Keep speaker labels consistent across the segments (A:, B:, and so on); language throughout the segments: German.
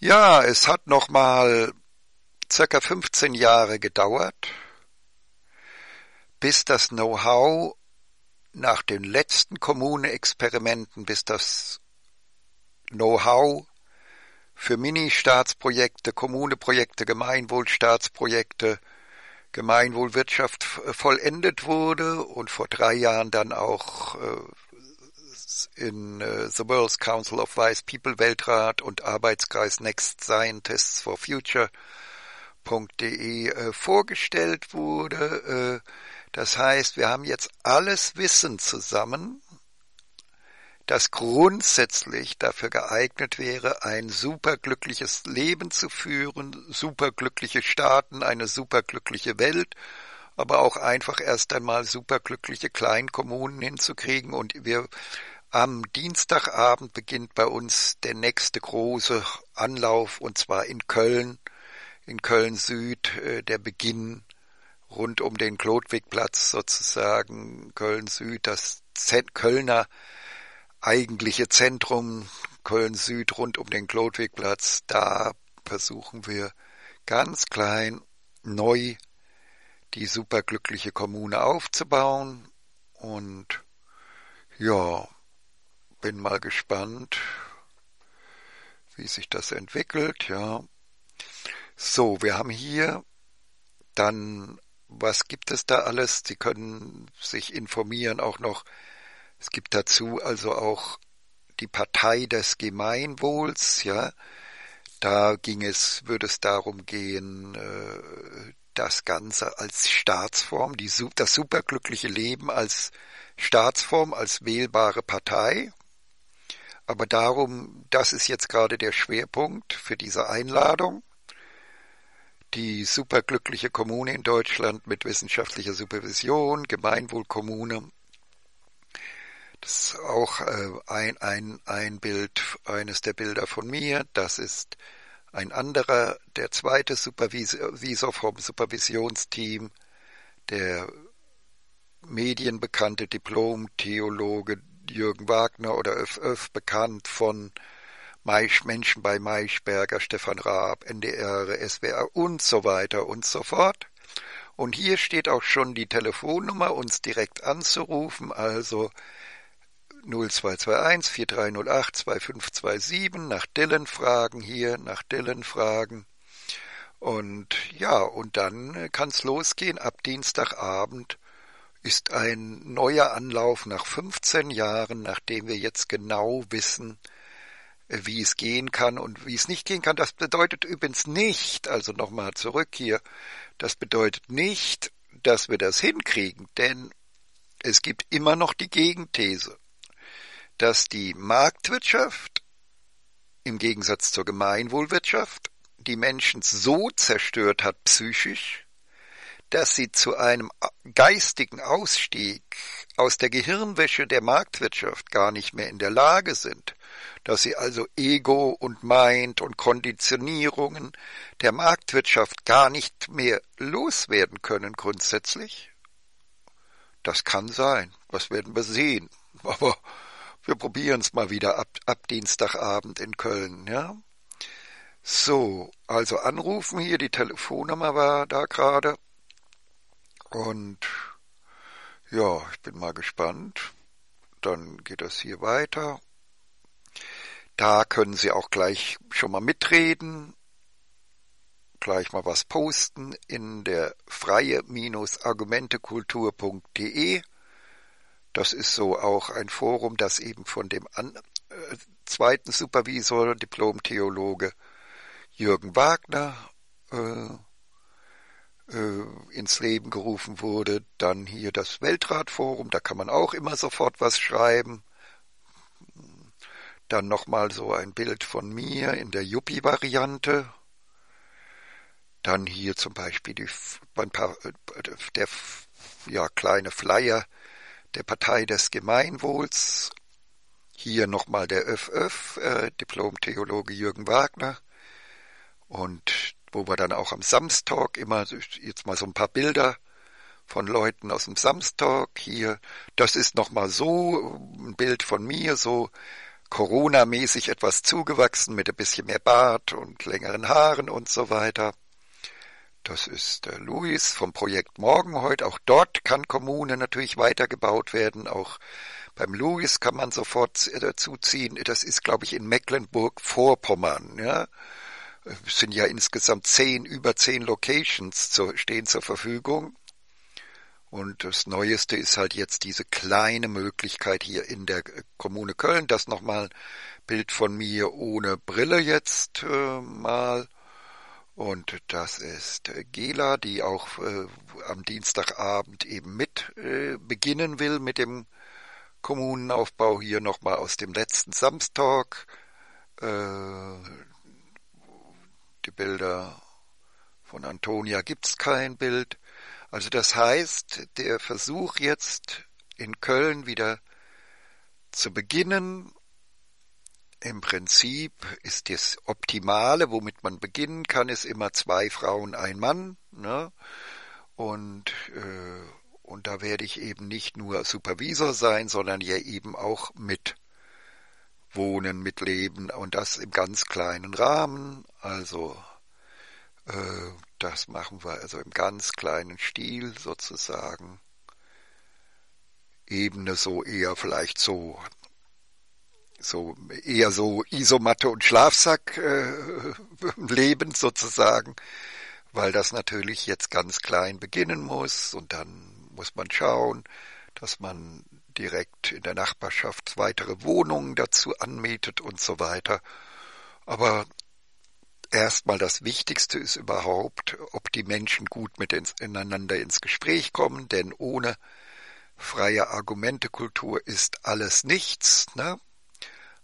A: Ja, es hat noch mal circa 15 Jahre gedauert, bis das Know-how nach den letzten Kommune-Experimenten, bis das Know-how für Mini-Staatsprojekte, Kommuneprojekte, Gemeinwohlstaatsprojekte, Gemeinwohlwirtschaft vollendet wurde und vor drei Jahren dann auch in uh, The World's Council of Wise People Weltrat und Arbeitskreis Next Scientists for Future .de äh, vorgestellt wurde. Äh, das heißt, wir haben jetzt alles Wissen zusammen, das grundsätzlich dafür geeignet wäre, ein superglückliches Leben zu führen, superglückliche Staaten, eine superglückliche Welt, aber auch einfach erst einmal superglückliche Kleinkommunen hinzukriegen. Und wir am Dienstagabend beginnt bei uns der nächste große Anlauf und zwar in Köln, in Köln Süd, äh, der Beginn rund um den Klodwigplatz sozusagen, Köln Süd, das Kölner eigentliche Zentrum Köln Süd rund um den Klodwigplatz, da versuchen wir ganz klein neu die superglückliche Kommune aufzubauen. Und ja, bin mal gespannt, wie sich das entwickelt, ja. So, wir haben hier dann, was gibt es da alles? Sie können sich informieren auch noch es gibt dazu also auch die Partei des Gemeinwohls, ja. Da ging es, würde es darum gehen, äh, das Ganze als Staatsform, die, das superglückliche Leben als Staatsform, als wählbare Partei. Aber darum, das ist jetzt gerade der Schwerpunkt für diese Einladung. Die superglückliche Kommune in Deutschland mit wissenschaftlicher Supervision, Gemeinwohlkommune das ist auch äh, ein, ein, ein Bild, eines der Bilder von mir. Das ist ein anderer, der zweite Supervisor vom Supervisionsteam, der medienbekannte Diplom-Theologe Jürgen Wagner oder ÖFÖF, bekannt von Maisch, Menschen bei Maischberger, Stefan Raab, NDR, SWR und so weiter und so fort. Und hier steht auch schon die Telefonnummer, uns direkt anzurufen, also 0221 4308 2527 nach Dillen fragen hier, nach Dillen fragen. Und ja, und dann kann's losgehen. Ab Dienstagabend ist ein neuer Anlauf nach 15 Jahren, nachdem wir jetzt genau wissen, wie es gehen kann und wie es nicht gehen kann. Das bedeutet übrigens nicht, also nochmal zurück hier, das bedeutet nicht, dass wir das hinkriegen, denn es gibt immer noch die Gegenthese dass die Marktwirtschaft im Gegensatz zur Gemeinwohlwirtschaft die Menschen so zerstört hat psychisch, dass sie zu einem geistigen Ausstieg aus der Gehirnwäsche der Marktwirtschaft gar nicht mehr in der Lage sind, dass sie also Ego und Mind und Konditionierungen der Marktwirtschaft gar nicht mehr loswerden können grundsätzlich? Das kann sein, das werden wir sehen, aber wir probieren es mal wieder ab, ab Dienstagabend in Köln, ja? So, also anrufen hier, die Telefonnummer war da gerade. Und ja, ich bin mal gespannt. Dann geht das hier weiter. Da können Sie auch gleich schon mal mitreden, gleich mal was posten in der freie-argumentekultur.de. Das ist so auch ein Forum, das eben von dem an, äh, zweiten Supervisor, Diplom-Theologe Jürgen Wagner äh, äh, ins Leben gerufen wurde. Dann hier das Weltratforum, da kann man auch immer sofort was schreiben. Dann nochmal so ein Bild von mir in der Yuppie-Variante. Dann hier zum Beispiel die, ein paar, äh, der ja, kleine Flyer der Partei des Gemeinwohls. Hier nochmal der ÖFÖF, äh, Diplom-Theologe Jürgen Wagner. Und wo wir dann auch am Samstag immer, jetzt mal so ein paar Bilder von Leuten aus dem Samstag hier. Das ist nochmal so ein Bild von mir, so Corona-mäßig etwas zugewachsen mit ein bisschen mehr Bart und längeren Haaren und so weiter. Das ist der Luis vom Projekt Morgenheut. Auch dort kann Kommune natürlich weitergebaut werden. Auch beim Luis kann man sofort dazuziehen. Das ist, glaube ich, in Mecklenburg-Vorpommern. Ja, sind ja insgesamt zehn, über zehn Locations zu, stehen zur Verfügung. Und das Neueste ist halt jetzt diese kleine Möglichkeit hier in der Kommune Köln. Das nochmal Bild von mir ohne Brille jetzt äh, mal. Und das ist Gela, die auch äh, am Dienstagabend eben mit äh, beginnen will mit dem Kommunenaufbau. Hier nochmal aus dem letzten Samstag. Äh, die Bilder von Antonia gibt's kein Bild. Also das heißt, der Versuch jetzt in Köln wieder zu beginnen, im Prinzip ist das Optimale, womit man beginnen kann, ist immer zwei Frauen, ein Mann. Ne? Und, äh, und da werde ich eben nicht nur Supervisor sein, sondern ja eben auch mit wohnen, mitleben und das im ganz kleinen Rahmen. Also äh, das machen wir also im ganz kleinen Stil sozusagen. Ebene so eher vielleicht so so eher so Isomatte und Schlafsack äh, leben sozusagen, weil das natürlich jetzt ganz klein beginnen muss und dann muss man schauen, dass man direkt in der Nachbarschaft weitere Wohnungen dazu anmietet und so weiter. Aber erstmal das Wichtigste ist überhaupt, ob die Menschen gut miteinander ins Gespräch kommen, denn ohne freie Argumentekultur ist alles nichts. Ne?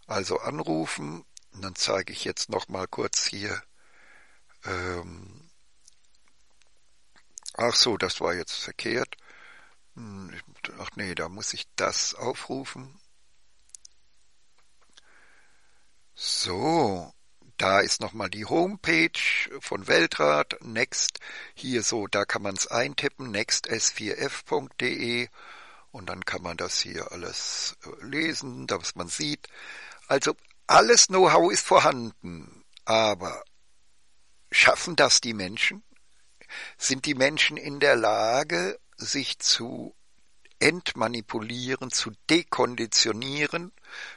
A: Also anrufen, und dann zeige ich jetzt noch mal kurz hier. Ähm, ach so, das war jetzt verkehrt. Hm, ach nee, da muss ich das aufrufen. So, da ist nochmal die Homepage von Weltrat, Next, hier so, da kann man es eintippen, nexts4f.de und dann kann man das hier alles äh, lesen, dass man sieht. Also alles Know-how ist vorhanden, aber schaffen das die Menschen? Sind die Menschen in der Lage, sich zu entmanipulieren, zu dekonditionieren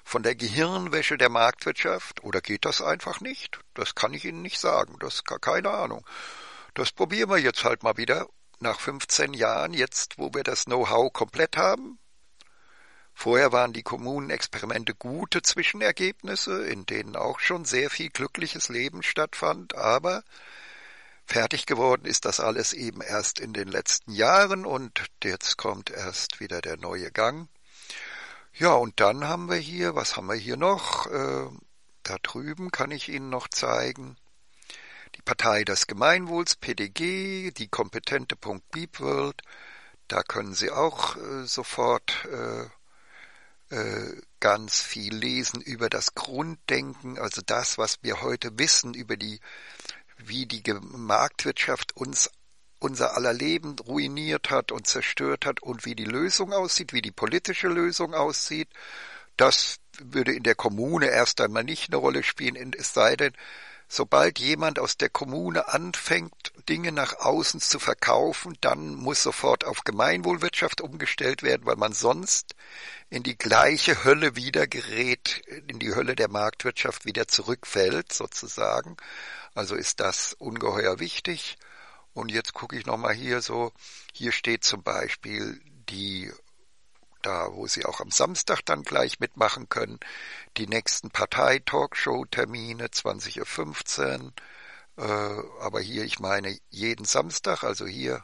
A: von der Gehirnwäsche der Marktwirtschaft? Oder geht das einfach nicht? Das kann ich Ihnen nicht sagen. Das keine Ahnung. Das probieren wir jetzt halt mal wieder nach 15 Jahren, jetzt wo wir das Know-how komplett haben. Vorher waren die Kommunenexperimente gute Zwischenergebnisse, in denen auch schon sehr viel glückliches Leben stattfand, aber Fertig geworden ist das alles eben erst in den letzten Jahren und jetzt kommt erst wieder der neue Gang. Ja, und dann haben wir hier, was haben wir hier noch? Äh, da drüben kann ich Ihnen noch zeigen. Die Partei des Gemeinwohls, PDG, die kompetente Punkt Beepworld. Da können Sie auch äh, sofort äh, äh, ganz viel lesen über das Grunddenken, also das, was wir heute wissen über die wie die Marktwirtschaft uns unser aller Leben ruiniert hat und zerstört hat und wie die Lösung aussieht, wie die politische Lösung aussieht, das würde in der Kommune erst einmal nicht eine Rolle spielen, es sei denn, sobald jemand aus der Kommune anfängt, Dinge nach außen zu verkaufen, dann muss sofort auf Gemeinwohlwirtschaft umgestellt werden, weil man sonst in die gleiche Hölle wieder gerät, in die Hölle der Marktwirtschaft wieder zurückfällt, sozusagen. Also ist das ungeheuer wichtig. Und jetzt gucke ich nochmal hier so, hier steht zum Beispiel die, da wo Sie auch am Samstag dann gleich mitmachen können, die nächsten Partei-Talkshow-Termine 20.15 Uhr. Äh, aber hier, ich meine jeden Samstag, also hier,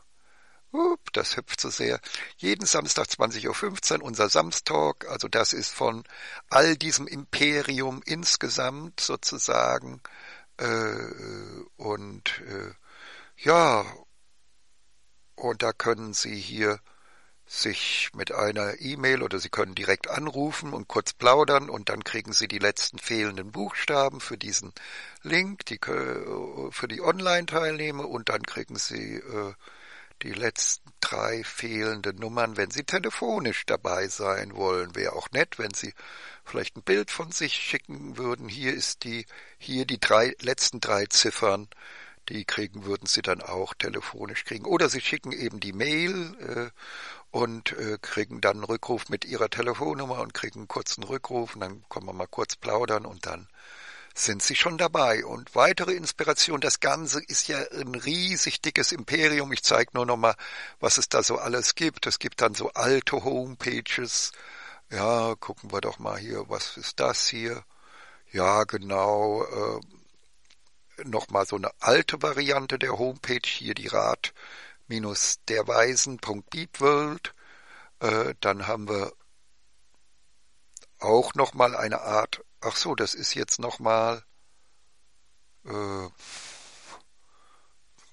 A: up, das hüpft so sehr, jeden Samstag 20.15 Uhr unser Samstag, also das ist von all diesem Imperium insgesamt sozusagen und äh, ja, und da können Sie hier sich mit einer E-Mail oder Sie können direkt anrufen und kurz plaudern und dann kriegen Sie die letzten fehlenden Buchstaben für diesen Link, die, für die Online-Teilnehmer und dann kriegen Sie äh, die letzten drei fehlenden Nummern, wenn Sie telefonisch dabei sein wollen. Wäre auch nett, wenn Sie vielleicht ein Bild von sich schicken würden. Hier ist die, hier die drei, letzten drei Ziffern. Die kriegen, würden Sie dann auch telefonisch kriegen. Oder Sie schicken eben die Mail äh, und äh, kriegen dann einen Rückruf mit Ihrer Telefonnummer und kriegen einen kurzen Rückruf und dann können wir mal kurz plaudern und dann sind sie schon dabei. Und weitere Inspiration, das Ganze ist ja ein riesig dickes Imperium. Ich zeige nur noch mal, was es da so alles gibt. Es gibt dann so alte Homepages. Ja, gucken wir doch mal hier, was ist das hier? Ja, genau. Äh, Nochmal so eine alte Variante der Homepage, hier die Rat-derweisen.beepworld. Äh, dann haben wir auch nochmal eine Art Ach so, das ist jetzt nochmal, äh,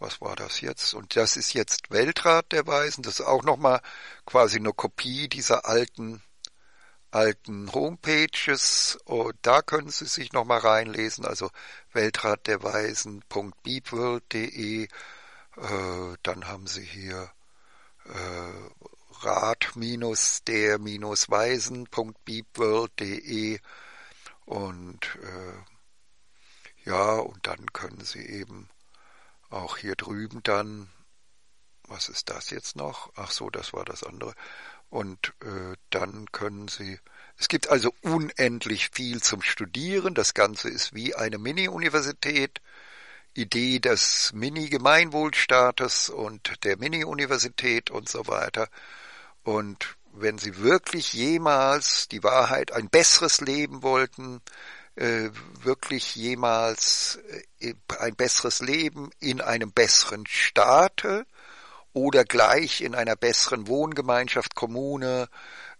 A: was war das jetzt? Und das ist jetzt Weltrat der Weisen. Das ist auch nochmal quasi eine Kopie dieser alten, alten Homepages. Und da können Sie sich nochmal reinlesen. Also Weltrat der Weisen.beepworld.de. Äh, dann haben Sie hier äh, rat-der-weisen.beepworld.de und äh, ja, und dann können Sie eben auch hier drüben dann, was ist das jetzt noch? Ach so, das war das andere. Und äh, dann können Sie, es gibt also unendlich viel zum Studieren. Das Ganze ist wie eine Mini-Universität. Idee des Mini-Gemeinwohlstaates und der Mini-Universität und so weiter. Und wenn sie wirklich jemals die Wahrheit, ein besseres Leben wollten, äh, wirklich jemals äh, ein besseres Leben in einem besseren Staate oder gleich in einer besseren Wohngemeinschaft, Kommune,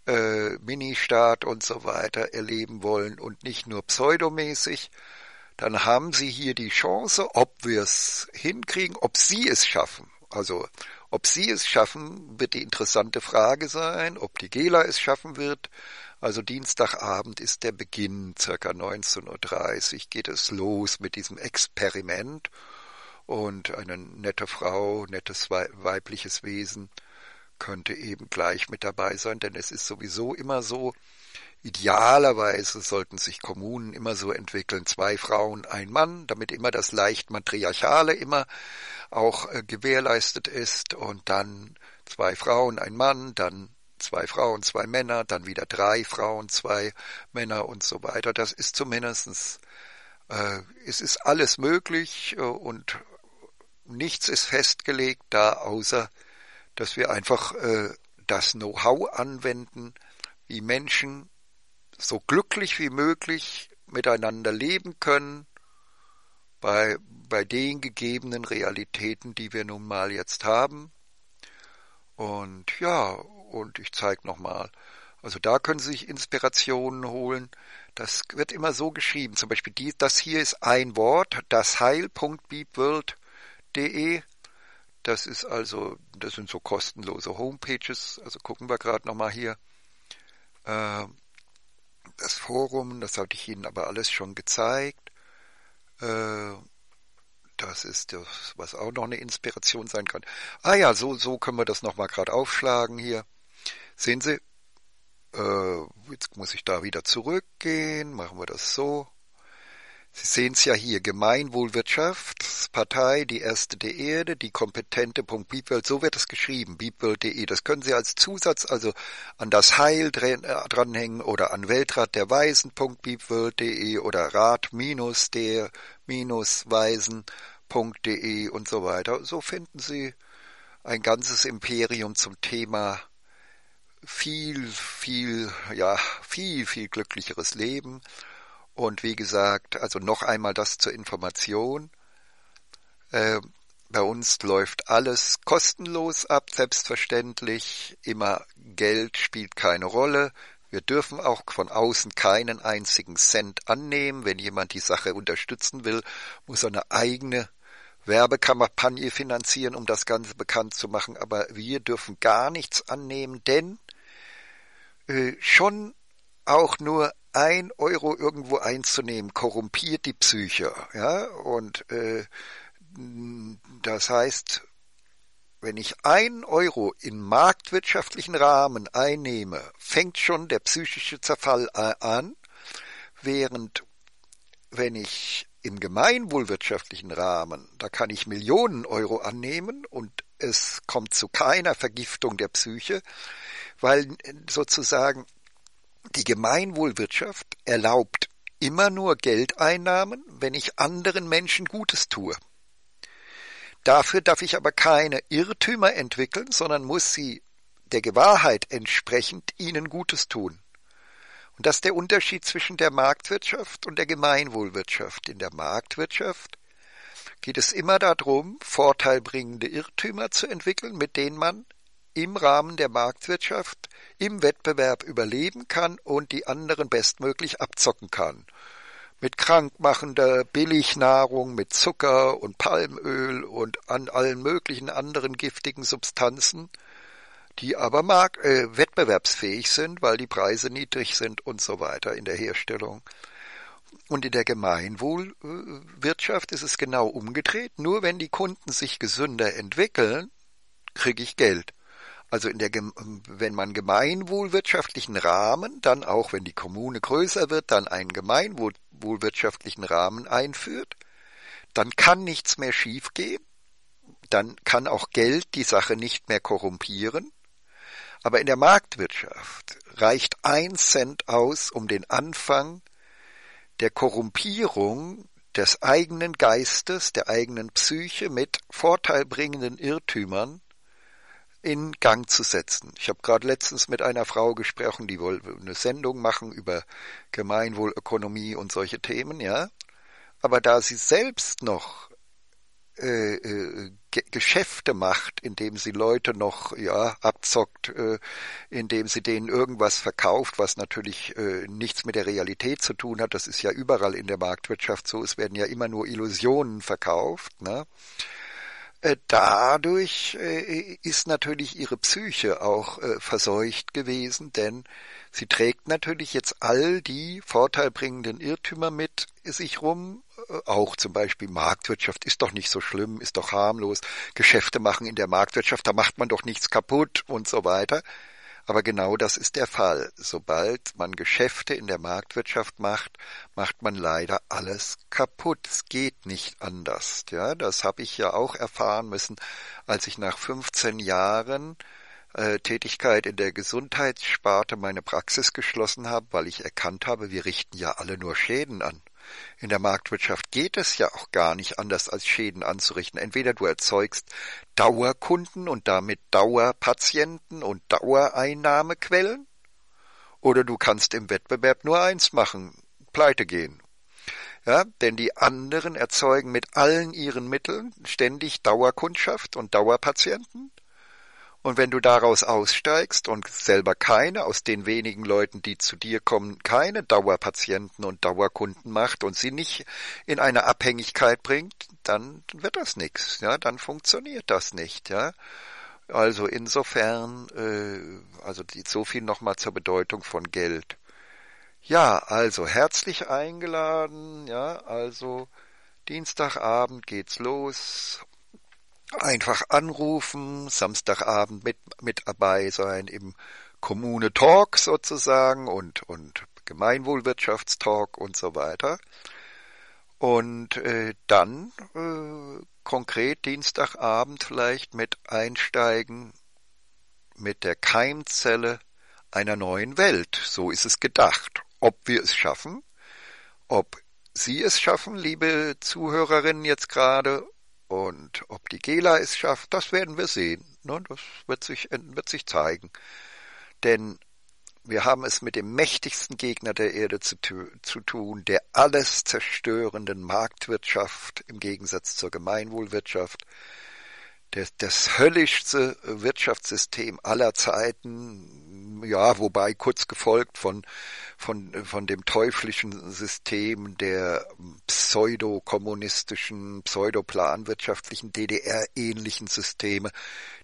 A: äh, Ministaat und so weiter erleben wollen und nicht nur pseudomäßig, dann haben Sie hier die Chance, ob wir es hinkriegen, ob Sie es schaffen. Also ob sie es schaffen, wird die interessante Frage sein, ob die Gela es schaffen wird. Also Dienstagabend ist der Beginn, circa 19.30 Uhr geht es los mit diesem Experiment. Und eine nette Frau, nettes weibliches Wesen könnte eben gleich mit dabei sein, denn es ist sowieso immer so, Idealerweise sollten sich Kommunen immer so entwickeln, zwei Frauen, ein Mann, damit immer das leicht matriarchale immer auch äh, gewährleistet ist und dann zwei Frauen, ein Mann, dann zwei Frauen, zwei Männer, dann wieder drei Frauen, zwei Männer und so weiter. Das ist zumindestens, äh, es ist alles möglich äh, und nichts ist festgelegt da, außer dass wir einfach äh, das Know-how anwenden, wie Menschen so glücklich wie möglich miteinander leben können bei, bei den gegebenen Realitäten, die wir nun mal jetzt haben. Und ja, und ich zeige nochmal, also da können Sie sich Inspirationen holen. Das wird immer so geschrieben. Zum Beispiel die, das hier ist ein Wort, das heil.beepworld.de. Das ist also, das sind so kostenlose Homepages. Also gucken wir gerade nochmal hier. Äh, das Forum, das hatte ich Ihnen aber alles schon gezeigt. Äh, das ist das, was auch noch eine Inspiration sein kann. Ah ja, so, so können wir das nochmal gerade aufschlagen hier. Sehen Sie, äh, jetzt muss ich da wieder zurückgehen. Machen wir das so. Sie sehen es ja hier, Gemeinwohlwirtschaftspartei, die erste der Erde, die kompetente Beepworld, so wird es geschrieben, beepworld.de. Das können Sie als Zusatz also an das Heil äh, dranhängen oder an Weltrat der Weisen.beepworld.de oder Rat-der-Weisen.de und so weiter. So finden Sie ein ganzes Imperium zum Thema viel, viel, ja, viel, viel glücklicheres Leben und wie gesagt, also noch einmal das zur Information. Äh, bei uns läuft alles kostenlos ab, selbstverständlich. Immer Geld spielt keine Rolle. Wir dürfen auch von außen keinen einzigen Cent annehmen. Wenn jemand die Sache unterstützen will, muss er eine eigene Werbekampagne finanzieren, um das Ganze bekannt zu machen. Aber wir dürfen gar nichts annehmen, denn äh, schon auch nur ein Euro irgendwo einzunehmen, korrumpiert die Psyche. Ja? Und äh, das heißt, wenn ich einen Euro in marktwirtschaftlichen Rahmen einnehme, fängt schon der psychische Zerfall an, während wenn ich im gemeinwohlwirtschaftlichen Rahmen, da kann ich Millionen Euro annehmen und es kommt zu keiner Vergiftung der Psyche, weil sozusagen die Gemeinwohlwirtschaft erlaubt immer nur Geldeinnahmen, wenn ich anderen Menschen Gutes tue. Dafür darf ich aber keine Irrtümer entwickeln, sondern muss sie der Gewahrheit entsprechend ihnen Gutes tun. Und das ist der Unterschied zwischen der Marktwirtschaft und der Gemeinwohlwirtschaft. In der Marktwirtschaft geht es immer darum, vorteilbringende Irrtümer zu entwickeln, mit denen man im Rahmen der Marktwirtschaft im Wettbewerb überleben kann und die anderen bestmöglich abzocken kann mit krankmachender Billignahrung, mit Zucker und Palmöl und an allen möglichen anderen giftigen Substanzen, die aber mark äh, wettbewerbsfähig sind, weil die Preise niedrig sind und so weiter in der Herstellung. Und in der Gemeinwohlwirtschaft ist es genau umgedreht. Nur wenn die Kunden sich gesünder entwickeln, kriege ich Geld. Also in der, wenn man gemeinwohlwirtschaftlichen Rahmen, dann auch wenn die Kommune größer wird, dann einen gemeinwohlwirtschaftlichen Rahmen einführt, dann kann nichts mehr schiefgehen, dann kann auch Geld die Sache nicht mehr korrumpieren. Aber in der Marktwirtschaft reicht ein Cent aus, um den Anfang der Korrumpierung des eigenen Geistes, der eigenen Psyche mit vorteilbringenden Irrtümern in Gang zu setzen. Ich habe gerade letztens mit einer Frau gesprochen, die wollte eine Sendung machen über Gemeinwohlökonomie und solche Themen, ja. Aber da sie selbst noch äh, äh, Geschäfte macht, indem sie Leute noch ja abzockt, äh, indem sie denen irgendwas verkauft, was natürlich äh, nichts mit der Realität zu tun hat. Das ist ja überall in der Marktwirtschaft so. Es werden ja immer nur Illusionen verkauft. Ne? Äh, dadurch äh, ist natürlich ihre Psyche auch äh, verseucht gewesen, denn sie trägt natürlich jetzt all die vorteilbringenden Irrtümer mit sich rum, auch zum Beispiel Marktwirtschaft ist doch nicht so schlimm, ist doch harmlos, Geschäfte machen in der Marktwirtschaft, da macht man doch nichts kaputt und so weiter. Aber genau das ist der Fall. Sobald man Geschäfte in der Marktwirtschaft macht, macht man leider alles kaputt. Es geht nicht anders. Ja, das habe ich ja auch erfahren müssen, als ich nach 15 Jahren äh, Tätigkeit in der Gesundheitssparte meine Praxis geschlossen habe, weil ich erkannt habe, wir richten ja alle nur Schäden an. In der Marktwirtschaft geht es ja auch gar nicht anders, als Schäden anzurichten. Entweder du erzeugst Dauerkunden und damit Dauerpatienten und Dauereinnahmequellen, oder du kannst im Wettbewerb nur eins machen, pleite gehen. Ja, denn die anderen erzeugen mit allen ihren Mitteln ständig Dauerkundschaft und Dauerpatienten und wenn du daraus aussteigst und selber keine aus den wenigen Leuten, die zu dir kommen, keine Dauerpatienten und Dauerkunden macht und sie nicht in eine Abhängigkeit bringt, dann wird das nichts. Ja, dann funktioniert das nicht. Ja. Also insofern, äh, also so viel nochmal zur Bedeutung von Geld. Ja, also herzlich eingeladen. Ja, also Dienstagabend geht's los einfach anrufen, Samstagabend mit, mit dabei sein im Kommune Talk sozusagen und, und Gemeinwohlwirtschaftstalk und so weiter. Und äh, dann äh, konkret Dienstagabend vielleicht mit einsteigen mit der Keimzelle einer neuen Welt. So ist es gedacht. Ob wir es schaffen, ob Sie es schaffen, liebe Zuhörerinnen jetzt gerade, und ob die Gela es schafft, das werden wir sehen. Ne? Das wird sich, wird sich zeigen. Denn wir haben es mit dem mächtigsten Gegner der Erde zu, zu, tun, der alles zerstörenden Marktwirtschaft im Gegensatz zur Gemeinwohlwirtschaft, das, das höllischste Wirtschaftssystem aller Zeiten, ja, wobei kurz gefolgt von von, von dem teuflischen System der pseudokommunistischen, pseudoplanwirtschaftlichen DDR-ähnlichen Systeme,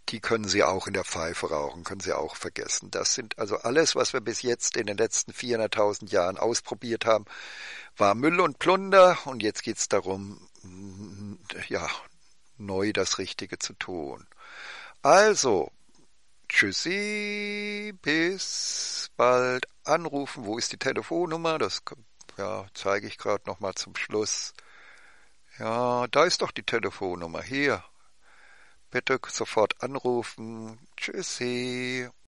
A: die können Sie auch in der Pfeife rauchen, können Sie auch vergessen. Das sind also alles, was wir bis jetzt in den letzten 400.000 Jahren ausprobiert haben, war Müll und Plunder und jetzt geht's darum, ja, neu das Richtige zu tun. Also, tschüssi, bis bald. Anrufen, wo ist die Telefonnummer? Das ja, zeige ich gerade nochmal zum Schluss. Ja, da ist doch die Telefonnummer. Hier. Bitte sofort anrufen. Tschüssi.